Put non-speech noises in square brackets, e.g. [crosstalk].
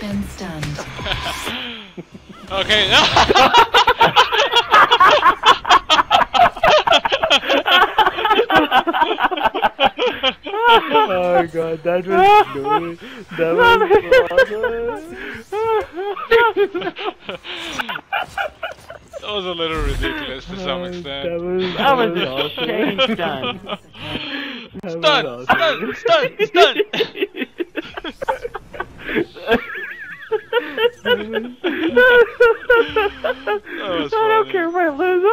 been stunned. [laughs] Okay. [laughs] oh god, that was good. That was that was a little ridiculous to some extent. That was, That was a awesome. shame stun. That Stun! Stun! Stun! Stun! That was I don't care if I lose.